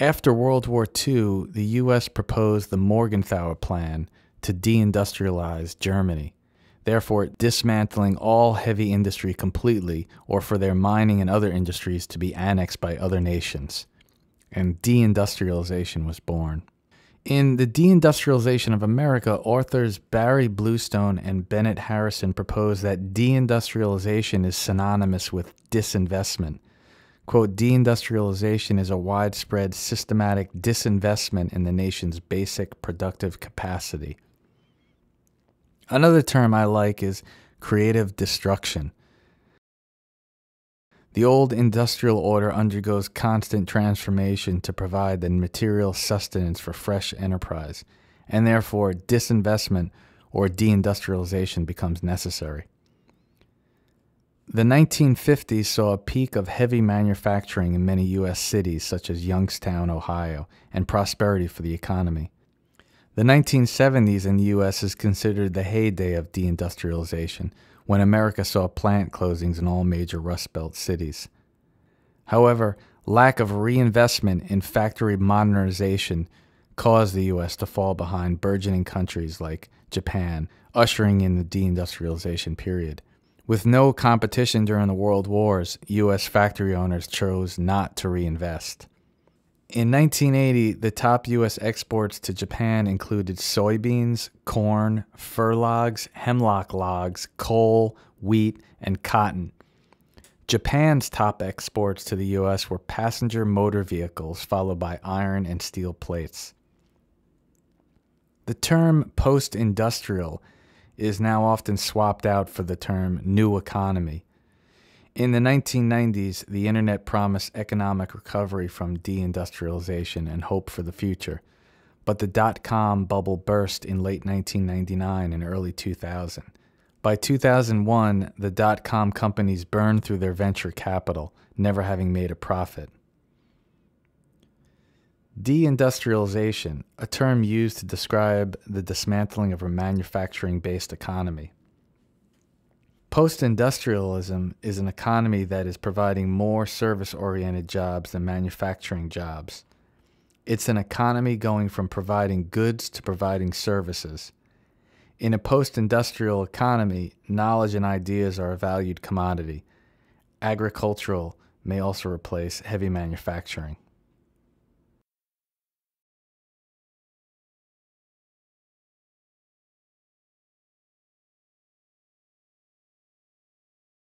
After World War II, the U.S. proposed the Morgenthau Plan to deindustrialize Germany, therefore dismantling all heavy industry completely or for their mining and other industries to be annexed by other nations. And deindustrialization was born. In The Deindustrialization of America, authors Barry Bluestone and Bennett Harrison propose that deindustrialization is synonymous with disinvestment. Quote, deindustrialization is a widespread systematic disinvestment in the nation's basic productive capacity. Another term I like is creative destruction. The old industrial order undergoes constant transformation to provide the material sustenance for fresh enterprise, and therefore disinvestment or deindustrialization becomes necessary. The 1950s saw a peak of heavy manufacturing in many U.S. cities such as Youngstown, Ohio, and prosperity for the economy. The 1970s in the U.S. is considered the heyday of deindustrialization, when America saw plant closings in all major Rust Belt cities. However, lack of reinvestment in factory modernization caused the U.S. to fall behind burgeoning countries like Japan, ushering in the deindustrialization period. With no competition during the world wars, U.S. factory owners chose not to reinvest. In 1980, the top U.S. exports to Japan included soybeans, corn, fir logs, hemlock logs, coal, wheat, and cotton. Japan's top exports to the U.S. were passenger motor vehicles, followed by iron and steel plates. The term post industrial is now often swapped out for the term new economy. In the 1990s, the internet promised economic recovery from deindustrialization and hope for the future, but the dot com bubble burst in late 1999 and early 2000. By 2001, the dot com companies burned through their venture capital, never having made a profit. Deindustrialization, a term used to describe the dismantling of a manufacturing based economy. Post industrialism is an economy that is providing more service oriented jobs than manufacturing jobs. It's an economy going from providing goods to providing services. In a post industrial economy, knowledge and ideas are a valued commodity. Agricultural may also replace heavy manufacturing.